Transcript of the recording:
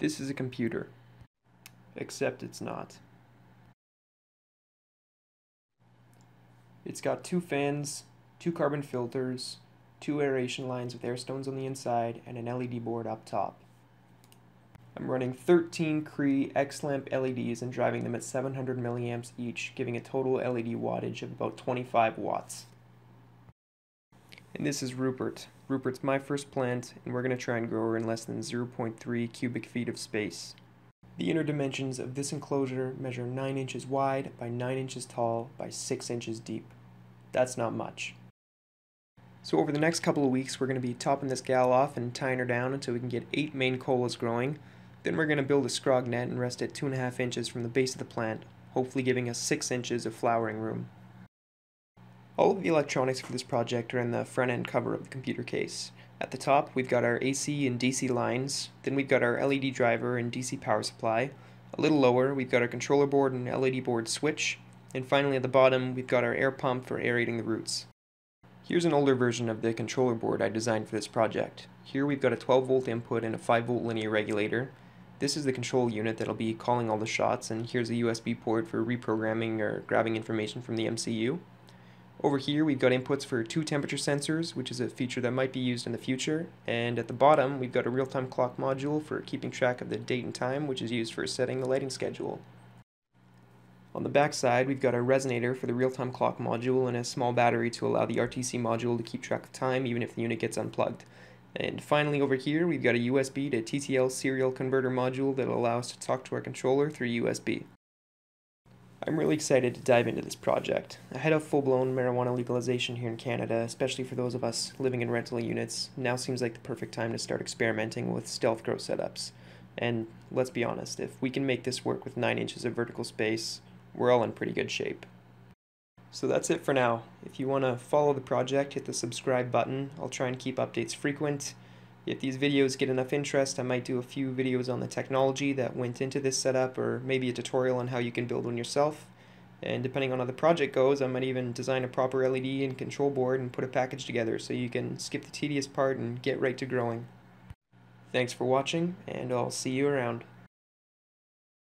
This is a computer. Except it's not. It's got two fans, two carbon filters, two aeration lines with air stones on the inside, and an LED board up top. I'm running 13 Cree X-Lamp LEDs and driving them at 700 milliamps each, giving a total LED wattage of about 25 watts. And this is Rupert. Rupert's my first plant, and we're going to try and grow her in less than 0.3 cubic feet of space. The inner dimensions of this enclosure measure 9 inches wide by 9 inches tall by 6 inches deep. That's not much. So over the next couple of weeks we're going to be topping this gal off and tying her down until we can get 8 main colas growing. Then we're going to build a scrog net and rest it 2.5 inches from the base of the plant, hopefully giving us 6 inches of flowering room. All of the electronics for this project are in the front end cover of the computer case. At the top, we've got our AC and DC lines, then we've got our LED driver and DC power supply. A little lower, we've got our controller board and LED board switch, and finally at the bottom, we've got our air pump for aerating the roots. Here's an older version of the controller board I designed for this project. Here we've got a 12 volt input and a 5 volt linear regulator. This is the control unit that'll be calling all the shots, and here's a USB port for reprogramming or grabbing information from the MCU. Over here we've got inputs for two temperature sensors, which is a feature that might be used in the future, and at the bottom we've got a real-time clock module for keeping track of the date and time, which is used for setting the lighting schedule. On the back side we've got a resonator for the real-time clock module and a small battery to allow the RTC module to keep track of time even if the unit gets unplugged. And finally over here we've got a USB to TTL serial converter module that will allow us to talk to our controller through USB. I'm really excited to dive into this project. Ahead of full-blown marijuana legalization here in Canada, especially for those of us living in rental units, now seems like the perfect time to start experimenting with stealth grow setups. And let's be honest, if we can make this work with 9 inches of vertical space, we're all in pretty good shape. So that's it for now. If you want to follow the project, hit the subscribe button. I'll try and keep updates frequent. If these videos get enough interest, I might do a few videos on the technology that went into this setup or maybe a tutorial on how you can build one yourself. And depending on how the project goes, I might even design a proper LED and control board and put a package together so you can skip the tedious part and get right to growing. Thanks for watching, and I'll see you around.